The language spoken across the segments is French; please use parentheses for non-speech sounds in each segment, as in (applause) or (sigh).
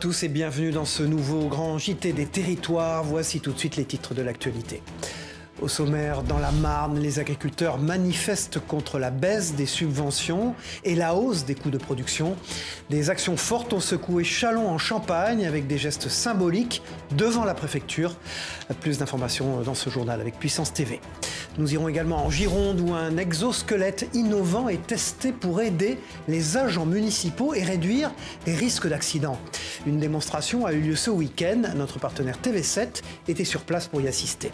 Tous et bienvenue dans ce nouveau grand JT des territoires. Voici tout de suite les titres de l'actualité. Au sommaire, dans la Marne, les agriculteurs manifestent contre la baisse des subventions et la hausse des coûts de production. Des actions fortes ont secoué Chalon en Champagne avec des gestes symboliques devant la préfecture. Plus d'informations dans ce journal avec Puissance TV. Nous irons également en Gironde où un exosquelette innovant est testé pour aider les agents municipaux et réduire les risques d'accident. Une démonstration a eu lieu ce week-end. Notre partenaire TV7 était sur place pour y assister.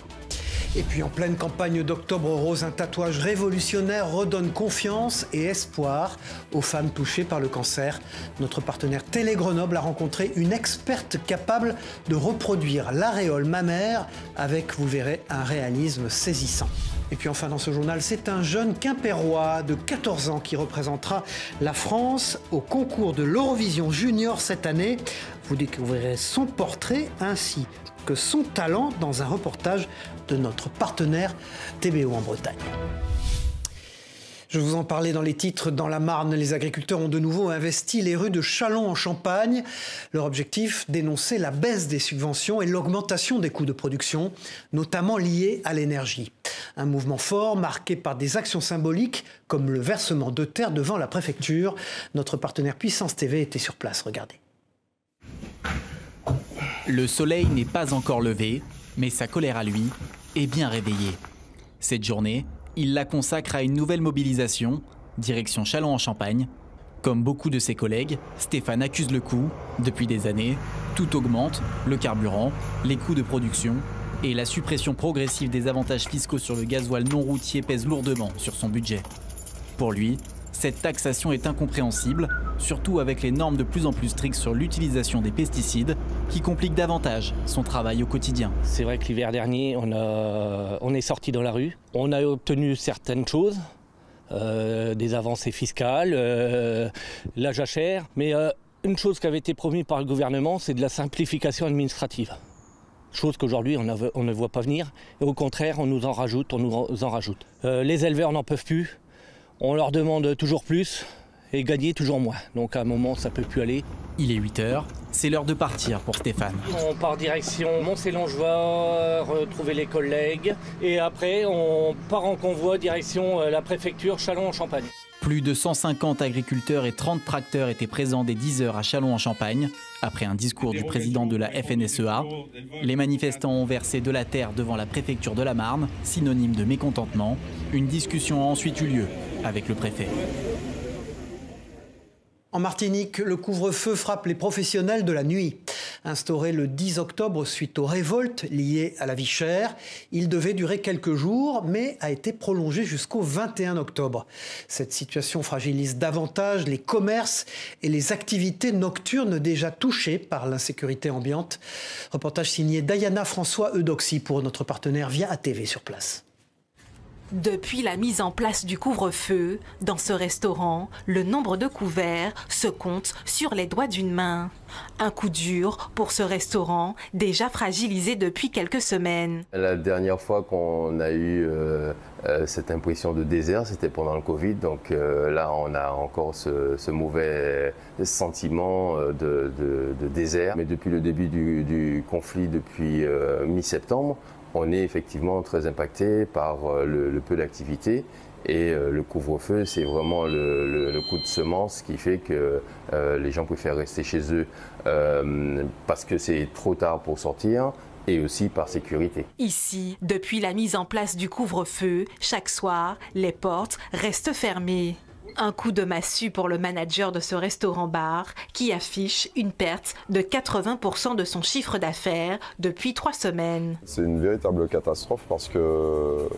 Et puis en pleine campagne d'Octobre Rose, un tatouage révolutionnaire redonne confiance et espoir aux femmes touchées par le cancer. Notre partenaire Télé Grenoble a rencontré une experte capable de reproduire l'aréole mammaire avec, vous verrez, un réalisme saisissant. Et puis enfin dans ce journal, c'est un jeune Quimpérois de 14 ans qui représentera la France au concours de l'Eurovision Junior cette année. Vous découvrirez son portrait ainsi que son talent dans un reportage de notre partenaire TBO en Bretagne. Je vous en parlais dans les titres. Dans la Marne, les agriculteurs ont de nouveau investi les rues de Chalon en Champagne. Leur objectif, dénoncer la baisse des subventions et l'augmentation des coûts de production, notamment liés à l'énergie. Un mouvement fort marqué par des actions symboliques comme le versement de terre devant la préfecture. Notre partenaire Puissance TV était sur place. Regardez. Le soleil n'est pas encore levé, mais sa colère à lui est bien réveillée. Cette journée, il la consacre à une nouvelle mobilisation, direction Chalon en Champagne. Comme beaucoup de ses collègues, Stéphane accuse le coup. Depuis des années, tout augmente, le carburant, les coûts de production, et la suppression progressive des avantages fiscaux sur le gasoil non routier pèse lourdement sur son budget. Pour lui, cette taxation est incompréhensible, surtout avec les normes de plus en plus strictes sur l'utilisation des pesticides, qui compliquent davantage son travail au quotidien. C'est vrai que l'hiver dernier, on, est sorti dans la rue, on a obtenu certaines choses, euh, des avancées fiscales, euh, la jachère, mais euh, une chose qui avait été promise par le gouvernement, c'est de la simplification administrative. Chose qu'aujourd'hui on, on, ne voit pas venir, et au contraire on nous en rajoute, on nous en rajoute. les éleveurs n'en peuvent plus, on leur demande toujours plus et gagner toujours moins. Donc à un moment, ça peut plus aller. Il est 8 h c'est l'heure de partir pour Stéphane. On part direction Mont-Célon, je vais retrouver les collègues. Et après, on part en convoi direction euh, la préfecture Chalon-en-Champagne. Plus de 150 agriculteurs et 30 tracteurs étaient présents dès 10 h à Chalon-en-Champagne. Après un discours du président de la FNSEA, les manifestants ont versé de la terre devant la préfecture de la Marne, synonyme de mécontentement. Une discussion a ensuite eu lieu avec le préfet. En Martinique, le couvre-feu frappe les professionnels de la nuit. Instauré le 10 octobre suite aux révoltes liées à la vie chère, il devait durer quelques jours, mais a été prolongé jusqu'au 21 octobre. Cette situation fragilise davantage les commerces et les activités nocturnes déjà touchées par l'insécurité ambiante. Reportage signé Diana François Eudoxy pour notre partenaire Via ATV sur place. Depuis la mise en place du couvre-feu, dans ce restaurant, le nombre de couverts se compte sur les doigts d'une main. Un coup dur pour ce restaurant, déjà fragilisé depuis quelques semaines. La dernière fois qu'on a eu euh, euh, cette impression de désert, c'était pendant le Covid. Donc euh, là, on a encore ce, mauvais sentiment de, désert. Mais depuis le début du conflit, depuis mi-septembre, on est effectivement très impacté par le, peu d'activité. Et euh, le couvre-feu, c'est vraiment le, coup de semence qui fait que euh, les gens préfèrent rester chez eux parce que c'est trop tard pour sortir et aussi par sécurité. Ici, depuis la mise en place du couvre-feu, chaque soir, les portes restent fermées. Un coup de massue pour le manager de ce restaurant-bar qui affiche une perte de 80% de son chiffre d'affaires depuis trois semaines. C'est une véritable catastrophe parce que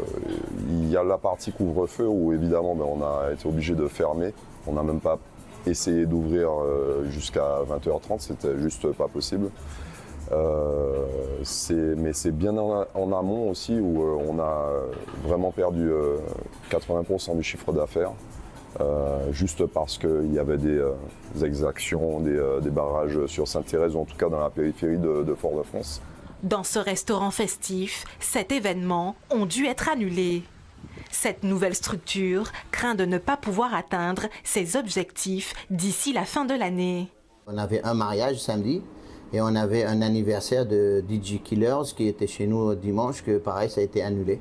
il y a la partie couvre-feu où évidemment ben, on a été obligé de fermer. On n'a même pas essayé d'ouvrir euh, jusqu'à 20h30, c'était juste pas possible. Euh, mais c'est bien en, amont aussi où euh, on a vraiment perdu 80% du chiffre d'affaires. Euh, juste parce qu'il y avait des, euh, exactions, euh, des, barrages sur Sainte-Thérèse, ou en tout cas dans la périphérie de, Fort-de-France. Dans ce restaurant festif, cet événement ont dû être annulés. Cette nouvelle structure craint de ne pas pouvoir atteindre ses objectifs d'ici la fin de l'année. On avait un mariage samedi et on avait un anniversaire de DJ Killers qui était chez nous dimanche, que pareil, ça a été annulé.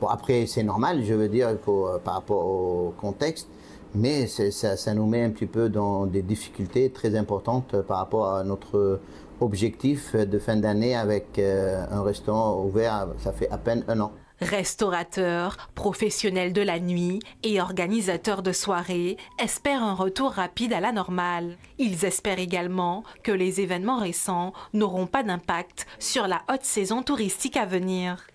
Bon, après, c'est normal, je veux dire, par rapport au contexte, mais ça, ça, nous met un petit peu dans des difficultés très importantes par rapport à notre objectif de fin d'année avec euh, un restaurant ouvert, ça fait à peine un an. Restaurateurs, professionnels de la nuit et organisateurs de soirées espèrent un retour rapide à la normale. Ils espèrent également que les événements récents n'auront pas d'impact sur la haute saison touristique à venir.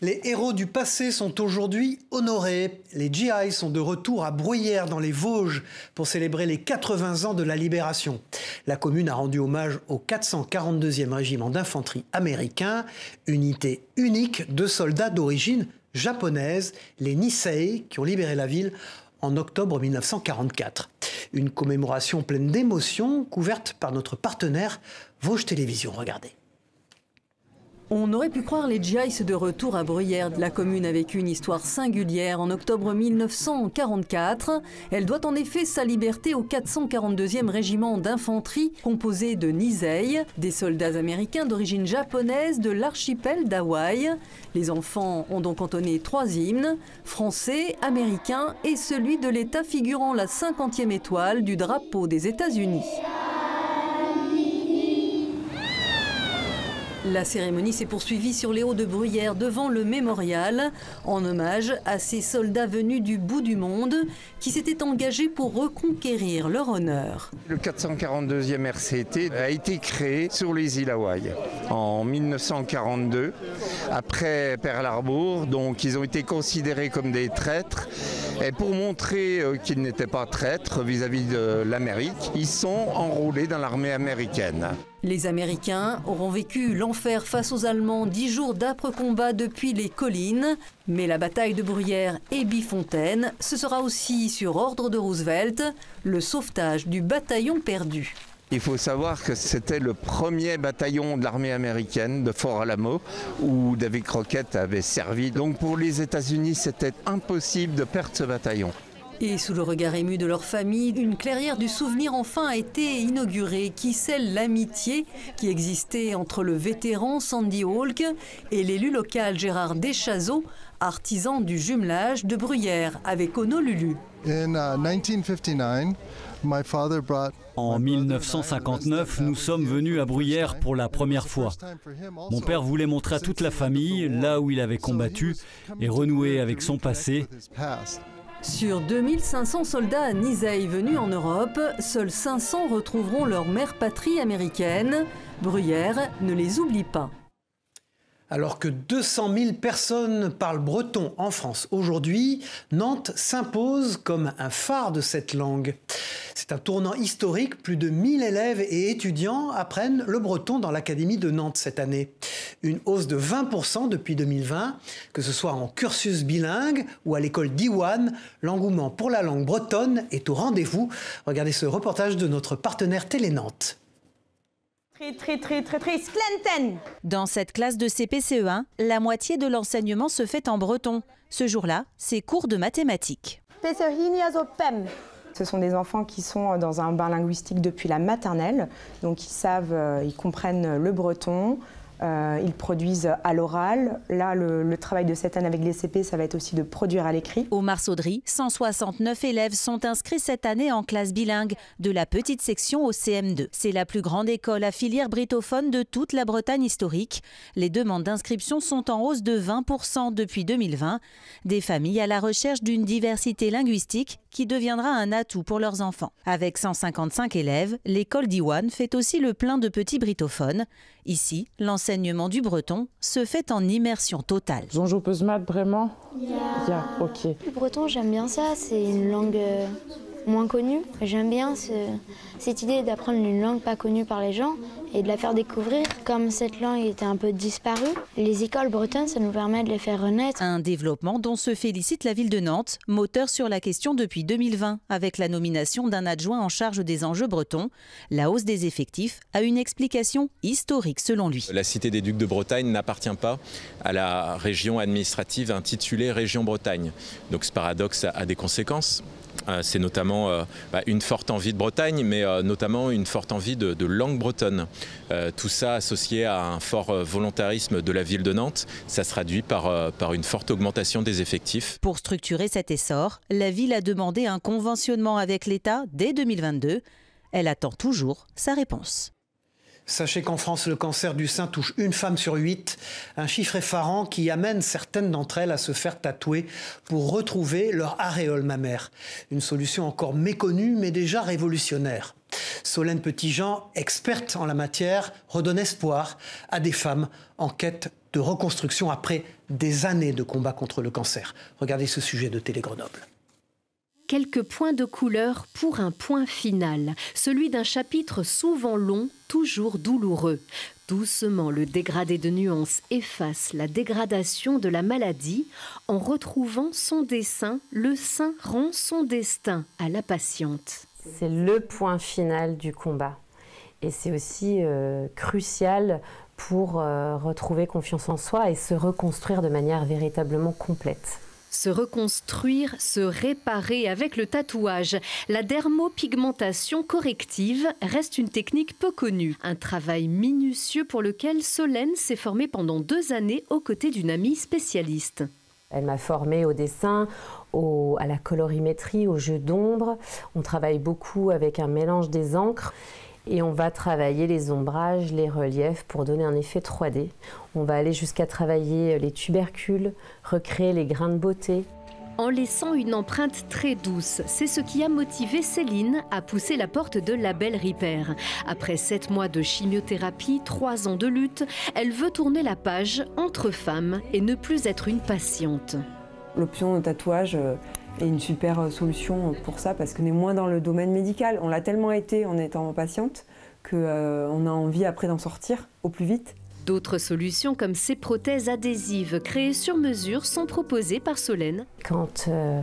Les héros du passé sont aujourd'hui honorés. Les GI sont de retour à Bruyères dans les Vosges pour célébrer les 80 ans de la libération. La commune a rendu hommage au 442e régiment d'infanterie américain, unité unique de soldats d'origine japonaise, les Nisei, qui ont libéré la ville en octobre 1944. Une commémoration pleine d'émotions couverte par notre partenaire Vosges Télévision. Regardez. On aurait pu croire les GIs de retour à Bruyères. La commune a vécu une histoire singulière en octobre 1944. Elle doit en effet sa liberté au 442e régiment d'infanterie composé de Nisei, des soldats américains d'origine japonaise de l'archipel d'Hawaï. Les enfants ont donc entonné trois hymnes, français, américain et celui de l'État figurant la 50e étoile du drapeau des États-Unis. La cérémonie s'est poursuivie sur les hauts de Bruyères devant le mémorial, en hommage à ces soldats venus du bout du monde qui s'étaient engagés pour reconquérir leur honneur. Le 442e RCT a été créé sur les îles Hawaï en 1942, après Pearl Harbor, donc ils ont été considérés comme des traîtres. Et pour montrer euh, qu'ils n'étaient pas traîtres vis-à-vis de l'Amérique, ils sont enrôlés dans l'armée américaine. Les Américains auront vécu l'enfer face aux Allemands, dix jours d'âpres combats depuis les collines. Mais la bataille de Bruyères et Bifontaine, ce sera aussi, sur ordre de Roosevelt, le sauvetage du bataillon perdu. Il faut savoir que c'était le premier bataillon de l'armée américaine de Fort Alamo où David Crockett avait servi. Donc pour les États-Unis, c'était impossible de perdre ce bataillon. Et sous le regard ému de leur famille, une clairière du souvenir enfin a été inaugurée qui scelle l'amitié qui existait entre le vétéran Sandy Hawk et l'élu local Gérard Deschazeaux, artisan du jumelage de Bruyères avec Honolulu. En 1959, nous sommes venus à Bruyères pour la première fois. Mon père voulait montrer à toute la famille là où il avait combattu et renouer avec son passé. Sur 2500 soldats Nisei venus en Europe, seuls 500 retrouveront leur mère patrie américaine. Bruyère ne les oublie pas. Alors que 200 000 personnes parlent breton en France aujourd'hui, Nantes s'impose comme un phare de cette langue. C'est un tournant historique, plus de 1000 élèves et étudiants apprennent le breton dans l'Académie de Nantes cette année. Une hausse de 20% depuis 2020, que ce soit en cursus bilingue ou à l'école d'Iwan, l'engouement pour la langue bretonne est au rendez-vous. Regardez ce reportage de notre partenaire Télé Nantes. Très, très, très, très, Dans cette classe de CPCE1, la moitié de l'enseignement se fait en breton. Ce jour-là, c'est cours de mathématiques. Ce sont des enfants qui sont dans un bain linguistique depuis la maternelle, donc ils savent, euh, ils comprennent le breton, euh, ils produisent à l'oral. Là, le, travail de cette année avec les CP, ça va être aussi de produire à l'écrit. Au Marsaudry, 169 élèves sont inscrits cette année en classe bilingue, de la petite section au CM2. C'est la plus grande école à filière britophone de toute la Bretagne historique. Les demandes d'inscription sont en hausse de 20% depuis 2020. Des familles à la recherche d'une diversité linguistique qui deviendra un atout pour leurs enfants. Avec 155 élèves, l'école d'Iwan fait aussi le plein de petits britophones. Ici, l'enseignement du breton se fait en immersion totale. Bonjour, peux vraiment? Yeah. ok. Le breton, j'aime bien ça, c'est une langue euh, moins connue. J'aime bien cette idée d'apprendre une langue pas connue par les gens et de la faire découvrir. Comme cette langue était un peu disparue, les écoles bretonnes, ça nous permet de les faire renaître. Un développement dont se félicite la ville de Nantes, moteur sur la question depuis 2020, avec la nomination d'un adjoint en charge des enjeux bretons. La hausse des effectifs a une explication historique selon lui. La cité des Ducs de Bretagne n'appartient pas à la région administrative intitulée Région Bretagne. Donc ce paradoxe a des conséquences. C'est notamment bah, une forte envie de Bretagne, mais notamment une forte envie de, langue bretonne. tout ça associé à un fort volontarisme de la ville de Nantes, ça se traduit par une forte augmentation des effectifs. Pour structurer cet essor, la ville a demandé un conventionnement avec l'État dès 2022. Elle attend toujours sa réponse. Sachez qu'en France, le cancer du sein touche une femme sur huit, un chiffre effarant qui amène certaines d'entre elles à se faire tatouer pour retrouver leur aréole mammaire. Une solution encore méconnue mais déjà révolutionnaire. Solène Petitjean, experte en la matière, redonne espoir à des femmes en quête de reconstruction après des années de combat contre le cancer. Regardez ce sujet de Télé Grenoble quelques points de couleur pour un point final, celui d'un chapitre souvent long, toujours douloureux. Doucement, le dégradé de nuances efface la dégradation de la maladie. En retrouvant son dessin, le sein rend son destin à la patiente. C'est le point final du combat. Et c'est aussi euh, crucial pour euh, retrouver confiance en soi et se reconstruire de manière véritablement complète. Se reconstruire, se réparer avec le tatouage. La dermopigmentation corrective reste une technique peu connue. Un travail minutieux pour lequel Solène s'est formée pendant deux années aux côtés d'une amie spécialiste. Elle m'a formée au dessin, à la colorimétrie, au jeu d'ombre. On travaille beaucoup avec un mélange des encres et on va travailler les ombrages, les reliefs pour donner un effet 3D. On va aller jusqu'à travailler les tubercules, recréer les grains de beauté. En laissant une empreinte très douce, c'est ce qui a motivé Céline à pousser la porte de Label Repair. Après sept mois de chimiothérapie, trois ans de lutte, elle veut tourner la page entre femmes et ne plus être une patiente. L'option de tatouage euh, est une super euh, solution pour ça parce qu'on est moins dans le domaine médical. On l'a tellement été en étant patiente qu'on euh, a envie après d'en sortir au plus vite. D'autres solutions comme ces prothèses adhésives créées sur mesure sont proposées par Solène. Quand euh,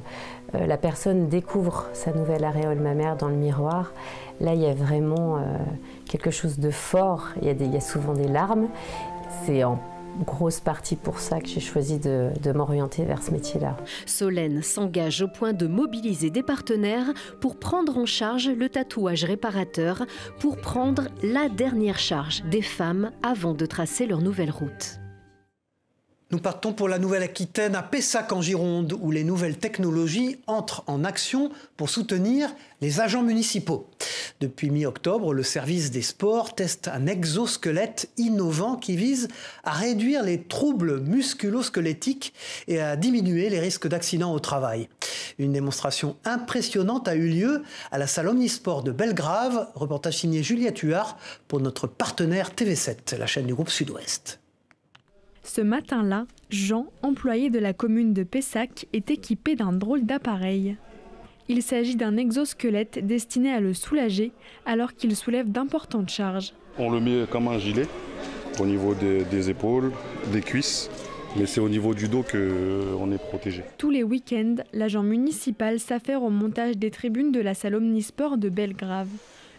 la personne découvre sa nouvelle aréole mammaire dans le miroir, là il y a vraiment quelque chose de fort, il y, a il y a souvent des larmes. C'est en grosse partie pour ça que j'ai choisi de, m'orienter vers ce métier-là. Solène s'engage au point de mobiliser des partenaires pour prendre en charge le tatouage réparateur, pour prendre la dernière charge des femmes avant de tracer leur nouvelle route. Nous partons pour la Nouvelle-Aquitaine à Pessac en Gironde où les nouvelles technologies entrent en action pour soutenir les agents municipaux. Depuis mi-octobre, le service des sports teste un exosquelette innovant qui vise à réduire les troubles musculo-squelettiques et à diminuer les risques d'accidents au travail. Une démonstration impressionnante a eu lieu à la salle Omnisport de Belgrave, reportage signé Juliette Huard pour notre partenaire TV7, la chaîne du groupe Sud-Ouest. Ce matin-là, Jean, employé de la commune de Pessac, est équipé d'un drôle d'appareil. Il s'agit d'un exosquelette destiné à le soulager alors qu'il soulève d'importantes charges. On le met comme un gilet au niveau des, épaules, des cuisses, mais c'est au niveau du dos qu'on euh, est protégé. Tous les week-ends, l'agent municipal s'affaire au montage des tribunes de la salle Omnisport de Belgrave.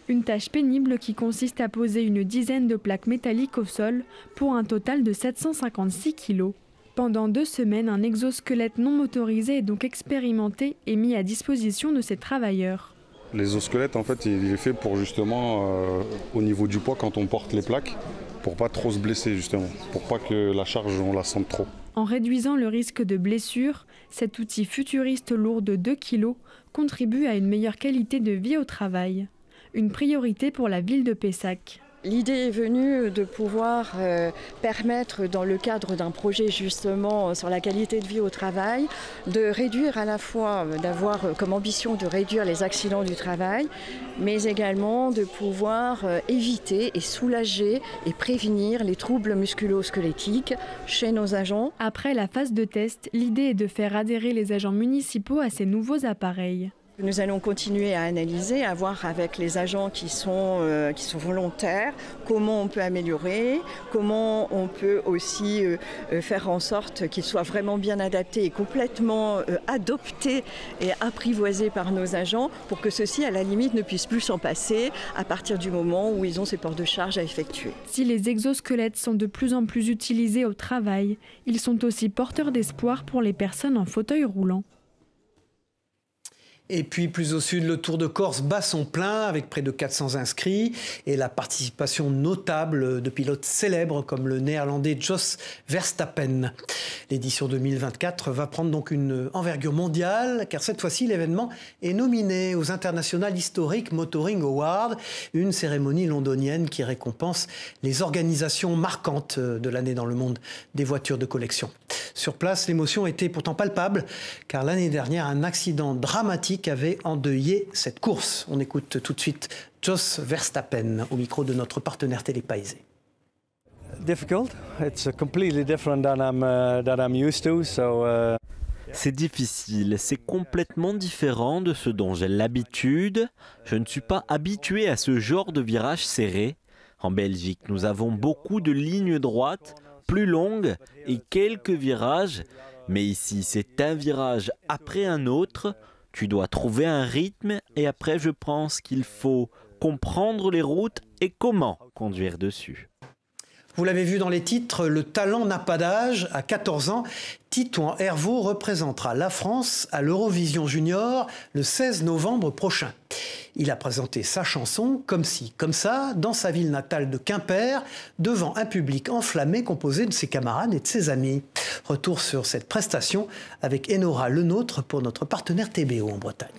Une tâche pénible qui consiste à poser une dizaine de plaques métalliques au sol pour un total de 756 kg. Pendant deux semaines, un exosquelette non motorisé est donc expérimenté et mis à disposition de ces travailleurs. L'exosquelette, en fait, il est fait pour justement, euh, au niveau du poids, quand on porte les plaques, pour pas trop se blesser justement, pour pas que la charge, on la sente trop. En réduisant le risque de blessure, cet outil futuriste lourd de 2 kg contribue à une meilleure qualité de vie au travail une priorité pour la ville de Pessac. L'idée est venue de pouvoir euh, permettre, dans le cadre d'un projet justement sur la qualité de vie au travail, de réduire à la fois, euh, d'avoir comme ambition de réduire les accidents du travail, mais également de pouvoir euh, éviter et soulager et prévenir les troubles musculo-squelettiques chez nos agents. Après la phase de test, l'idée est de faire adhérer les agents municipaux à ces nouveaux appareils. Nous allons continuer à analyser, à voir avec les agents qui sont, euh, qui sont volontaires comment on peut améliorer, comment on peut aussi euh, euh, faire en sorte qu'ils soient vraiment bien adaptés et complètement adoptés et apprivoisés par nos agents pour que ceux-ci, à la limite, ne puissent plus s'en passer à partir du moment où ils ont ces ports de charge à effectuer. Si les exosquelettes sont de plus en plus utilisés au travail, ils sont aussi porteurs d'espoir pour les personnes en fauteuil roulant. Et puis plus au sud, le Tour de Corse bat son plein avec près de 400 inscrits et la participation notable de pilotes célèbres comme le néerlandais Jos Verstappen. L'édition 2024 va prendre donc une envergure mondiale car cette fois-ci l'événement est nominé aux International Historic Motoring Awards, une cérémonie londonienne qui récompense les organisations marquantes de l'année dans le monde des voitures de collection. Sur place, l'émotion était pourtant palpable car l'année dernière un accident dramatique avait endeuillé cette course. On écoute tout de suite Jos Verstappen au micro de notre partenaire télépaisé. C'est difficile, c'est complètement différent de ce dont j'ai l'habitude. Je ne suis pas habitué à ce genre de virage serré. En Belgique, nous avons beaucoup de lignes droites, plus longues et quelques virages. Mais ici, c'est un virage après un autre. Tu dois trouver un rythme et après je pense qu'il faut comprendre les routes et comment conduire dessus. Vous l'avez vu dans les titres, le talent n'a pas d'âge. À 14 ans, Titouan Hervaux représentera la France à l'Eurovision Junior le 16 novembre prochain. Il a présenté sa chanson Comme si, comme ça, dans sa ville natale de Quimper, devant un public enflammé composé de ses camarades et de ses amis. Retour sur cette prestation avec Enora Lenôtre pour notre partenaire TBO en Bretagne.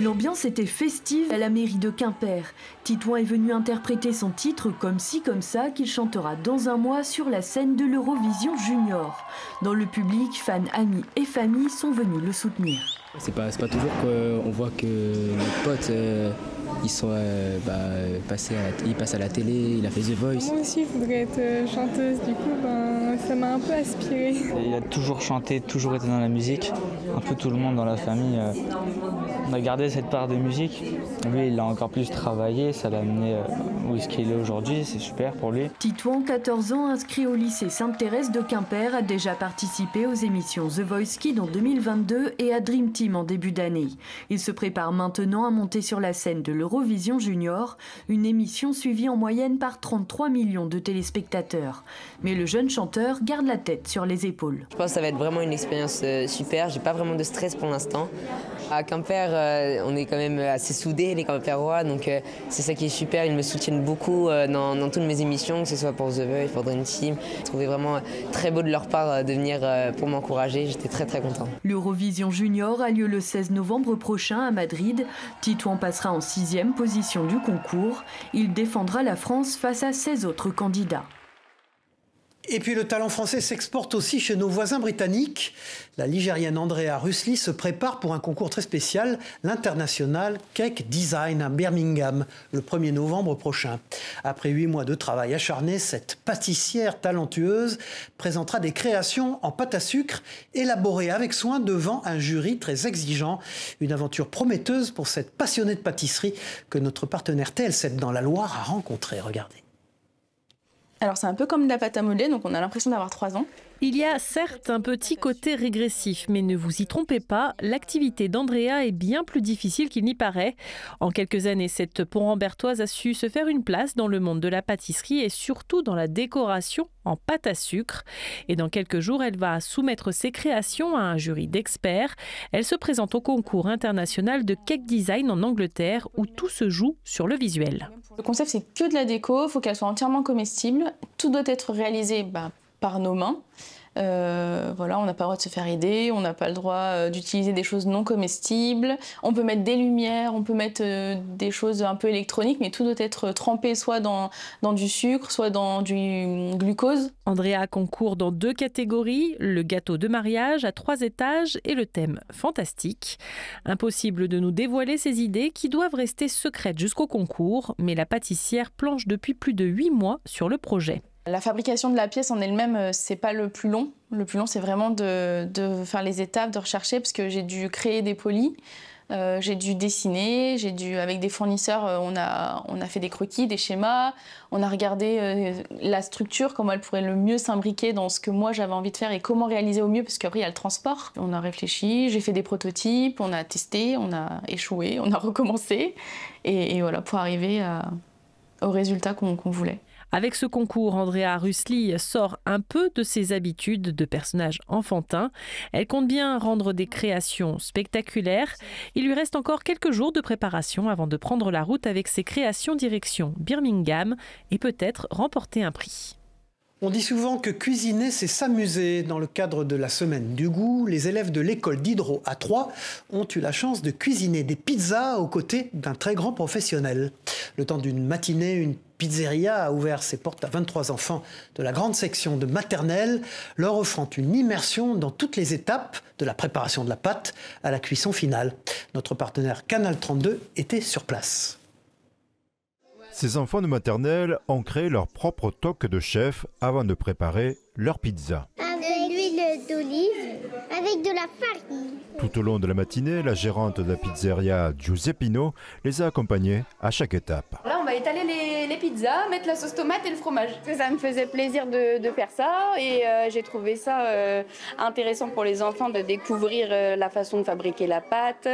L'ambiance était festive à la mairie de Quimper. Titouan est venu interpréter son titre Comme si comme ça qu'il chantera dans un mois sur la scène de l'Eurovision Junior. Dans le public, fans, amis et familles sont venus le soutenir. C'est pas, pas toujours qu'on voit que notre pote, euh, sont euh, bah, passés à la, il passe à la télé, il a fait The Voice. Moi aussi, je voudrais être euh, chanteuse, du coup, ben, ça m'a un peu aspiré. Il a toujours chanté, toujours été dans la musique. Un peu tout le monde dans la famille. on a gardé cette part de musique. Lui, il a encore plus travaillé, ça l'a amené où est-ce qu'il est aujourd'hui, c'est super pour lui. Titouan, 14 ans, inscrit au lycée Sainte-Thérèse de Quimper, a déjà participé aux émissions The Voice Kid en 2022 et à Dream Team en début d'année. Il se prépare maintenant à monter sur la scène de l'Eurovision Junior, une émission suivie en moyenne par 33 millions de téléspectateurs. Mais le jeune chanteur garde la tête sur les épaules. Je pense que ça va être vraiment une expérience super, j'ai pas vraiment de stress pour l'instant. À Quimper, on est quand même assez soudés, les Quimperois, donc c'est ça qui est super. Ils me soutiennent beaucoup dans, dans, toutes mes émissions, que ce soit pour The Voice, pour Dream Team. Je trouvais vraiment très beau de leur part de venir pour m'encourager. J'étais très très content. L'Eurovision Junior a lieu le 16 novembre prochain à Madrid. Titouan passera en sixième position du concours. Il défendra la France face à 16 autres candidats. Et puis le talent français s'exporte aussi chez nos voisins britanniques. La ligérienne Andrea Rusli se prépare pour un concours très spécial, l'International Cake Design à Birmingham, le 1er novembre prochain. Après huit mois de travail acharné, cette pâtissière talentueuse présentera des créations en pâte à sucre élaborées avec soin devant un jury très exigeant. Une aventure prometteuse pour cette passionnée de pâtisserie que notre partenaire TL7 dans la Loire a rencontrée. Regardez. Alors c'est un peu comme de la pâte à modeler, donc on a l'impression d'avoir 3 ans. Il y a certes un petit côté régressif, mais ne vous y trompez pas, l'activité d'Andrea est bien plus difficile qu'il n'y paraît. En quelques années, cette pont-rambertoise a su se faire une place dans le monde de la pâtisserie et surtout dans la décoration en pâte à sucre. Et dans quelques jours, elle va soumettre ses créations à un jury d'experts. Elle se présente au concours international de cake design en Angleterre où tout se joue sur le visuel. Le concept, c'est que de la déco, il faut qu'elle soit entièrement comestible. Tout doit être réalisé bah, par nos mains. Euh, voilà, on n'a pas le droit de se faire aider, on n'a pas le droit euh, d'utiliser des choses non comestibles. On peut mettre des lumières, on peut mettre euh, des choses un peu électroniques, mais tout doit être trempé soit dans, du sucre, soit dans du glucose. Andrea concourt dans deux catégories, le gâteau de mariage à trois étages et le thème fantastique. Impossible de nous dévoiler ces idées qui doivent rester secrètes jusqu'au concours, mais la pâtissière planche depuis plus de huit mois sur le projet. La fabrication de la pièce en elle-même, c'est pas le plus long. Le plus long, c'est vraiment de, faire les étapes, de rechercher, parce que j'ai dû créer des polis, euh, j'ai dû dessiner, j'ai dû, avec des fournisseurs, euh, on, a, on a fait des croquis, des schémas, on a regardé euh, la structure, comment elle pourrait le mieux s'imbriquer dans ce que moi j'avais envie de faire et comment réaliser au mieux, parce qu'après il y a le transport. On a réfléchi, j'ai fait des prototypes, on a testé, on a échoué, on a (laughs) recommencé, et, voilà, pour arriver au résultat qu'on voulait. Avec ce concours, Andrea Rusli sort un peu de ses habitudes de personnage enfantin. Elle compte bien rendre des créations spectaculaires. Il lui reste encore quelques jours de préparation avant de prendre la route avec ses créations direction Birmingham et peut-être remporter un prix. On dit souvent que cuisiner, c'est s'amuser. Dans le cadre de la semaine du goût, les élèves de l'école d'Hydro à Troyes ont eu la chance de cuisiner des pizzas aux côtés d'un très grand professionnel. Le temps d'une matinée, une pizzeria a ouvert ses portes à 23 enfants de la grande section de maternelle, leur offrant une immersion dans toutes les étapes de la préparation de la pâte à la cuisson finale. Notre partenaire Canal 32 était sur place. Ces enfants de maternelle ont créé leur propre toque de chef avant de préparer leur pizza. Avec l'huile d'olive, avec de la farine. Tout au long de la matinée, la gérante de la pizzeria Giuseppino les a accompagnés à chaque étape. Là, on va étaler les, pizzas, mettre la sauce tomate et le fromage. Ça me faisait plaisir de, faire ça et euh, j'ai trouvé ça euh, intéressant pour les enfants de découvrir euh, la façon de fabriquer la pâte,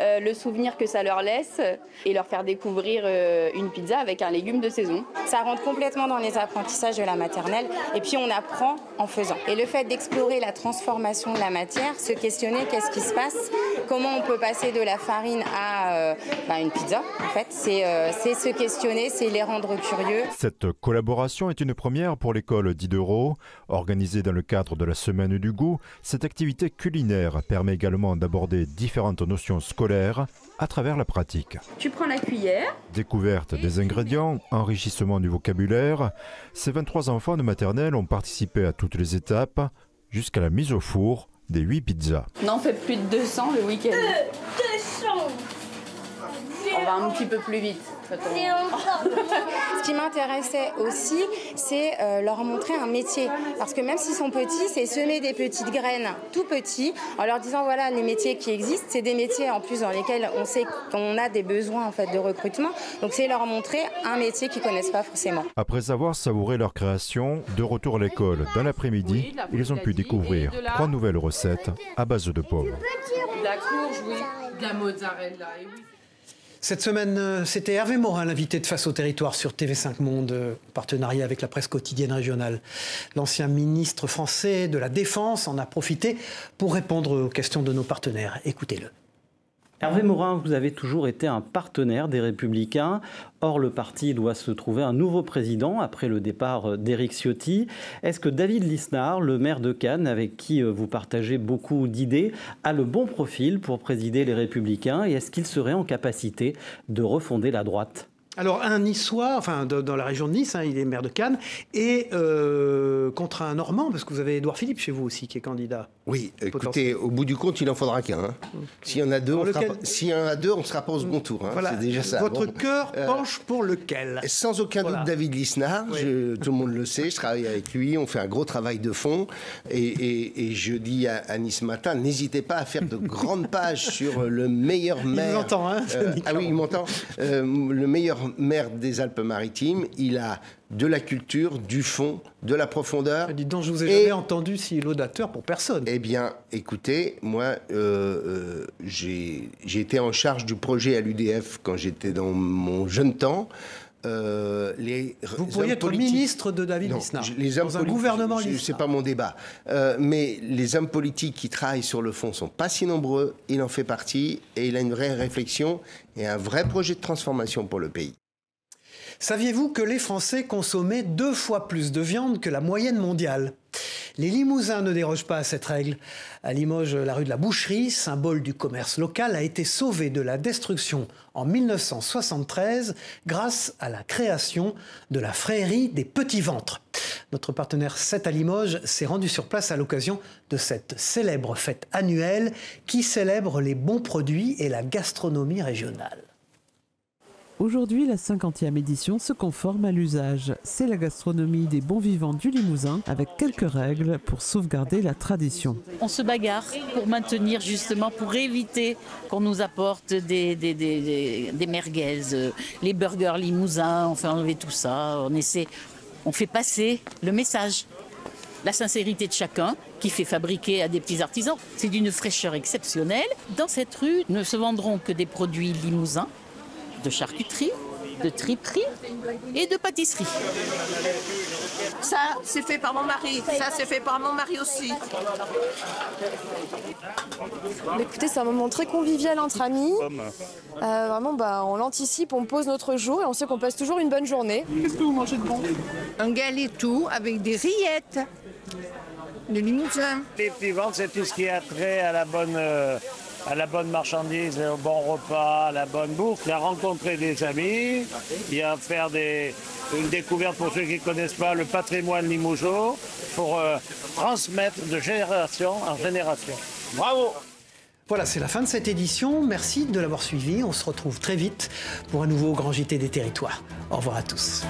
euh, le souvenir que ça leur laisse et leur faire découvrir euh, une pizza avec un légume de saison. Ça rentre complètement dans les apprentissages de la maternelle et puis on apprend en faisant. Et le fait d'explorer la transformation de la matière, se questionner qu'est-ce qui se passe, comment on peut passer de la farine à euh, bah, une pizza, en fait, c'est se questionner, c'est les rendre curieux. Cette collaboration est une première pour l'école d'Ideuro. Organisée dans le cadre de la Semaine du goût, cette activité culinaire permet également d'aborder différentes notions scolaires à travers la pratique. Tu prends la cuillère. Découverte des ingrédients, enrichissement du vocabulaire, ces 23 enfants de maternelle ont participé à toutes les étapes jusqu'à la mise au four des 8 pizzas. On en fait plus de 200 le week-end. 200 On va un petit peu plus vite. (laughs) Ce qui m'intéressait aussi, c'est euh, leur montrer un métier. Parce que même s'ils sont petits, c'est semer des petites graines tout petits en leur disant voilà, les métiers qui existent, c'est des métiers en plus dans lesquels on sait qu'on a des besoins en fait, de recrutement. Donc c'est leur montrer un métier qu'ils ne connaissent pas forcément. Après avoir savouré leur création, de retour à l'école dans l'après-midi, ils ont pu découvrir trois nouvelles recettes à base de pommes. la courge, oui. De la mozzarella, oui. Cette semaine, euh, c'était Hervé Morin, l'invité de Face au territoire sur TV5 Monde, euh, partenariat avec la presse quotidienne régionale. L'ancien ministre français de la Défense en a profité pour répondre aux questions de nos partenaires. Écoutez-le. Hervé Morin, vous avez toujours été un partenaire des Républicains. Or, le parti doit se trouver un nouveau président après le départ d'Éric Ciotti. Est-ce que David Lisnard, le maire de Cannes, avec qui euh, vous partagez beaucoup d'idées, a le bon profil pour présider les Républicains et est-ce qu'il serait en capacité de refonder la droite? Alors, un niçois, enfin, dans la région de Nice, hein, il est maire de Cannes, et euh, contre un Normand, parce que vous avez Édouard Philippe chez vous aussi qui est candidat. Oui, écoutez, au bout du compte, il en faudra qu'un. Hein. S'il y en a deux, on sera y en a deux, on ne sera pas au second tour. Hein. C'est déjà ça. Votre cœur euh, penche pour lequel? Sans aucun doute, David Lisnard. tout le monde le sait. Je travaille avec lui. On fait un gros travail de fond. Et, je dis à, Nice Matin, n'hésitez pas à faire de grandes pages sur le meilleur maire. Il m'entend, hein euh, Ah oui, il m'entend. le meilleur maire des Alpes-Maritimes. Il a de la culture, du fond, de la profondeur. Dis donc, je vous ai jamais entendu si laudateur pour personne. Eh bien, écoutez, moi, euh, euh, j'ai été en charge du projet à l'UDF quand j'étais dans mon jeune temps. Euh, les Vous pourriez être ministre de David Lisnard, les hommes dans un gouvernement C'est pas mon débat. mais les hommes politiques qui travaillent sur le fond sont pas si nombreux. Il en fait partie et il a une vraie réflexion et un vrai projet de transformation pour le pays. Saviez-vous que les Français consommaient deux fois plus de viande que la moyenne mondiale? Les Limousins ne dérogent pas à cette règle. À Limoges, la rue de la Boucherie, symbole du commerce local, a été sauvée de la destruction en 1973 grâce à la création de la frérie des petits ventres. Notre partenaire 7 à Limoges s'est rendu sur place à l'occasion de cette célèbre fête annuelle qui célèbre les bons produits et la gastronomie régionale. Aujourd'hui, la 50e édition se conforme à l'usage. C'est la gastronomie des bons vivants du Limousin avec quelques règles pour sauvegarder la tradition. On se bagarre pour maintenir justement, pour éviter qu'on nous apporte des, merguez, euh, les burgers limousins, on fait enlever tout ça, on essaie, on fait passer le message la sincérité de chacun qui fait fabriquer à des petits artisans. C'est d'une fraîcheur exceptionnelle. Dans cette rue ne se vendront que des produits limousins de charcuterie, de triperie et de pâtisserie. Ça, c'est fait par mon mari. Ça, c'est fait par mon mari aussi. Écoutez, c'est un moment très convivial entre amis. Euh, vraiment, bah, on l'anticipe, on pose notre jour et on sait qu'on passe toujours une bonne journée. Qu'est-ce que vous mangez de bon? Un galetou avec des rillettes. De limousin. Les petits ventes, c'est tout ce qui a trait à la bonne, euh, à la bonne marchandise, au bon repas, à la bonne bouffe. A rencontrer des amis, il y a faire des, une découverte pour ceux qui ne connaissent pas le patrimoine Limougeau, pour euh, transmettre de génération en génération. Bravo Voilà, c'est la fin de cette édition. Merci de l'avoir suivi. On se retrouve très vite pour un nouveau Grand JT des territoires. Au revoir à tous.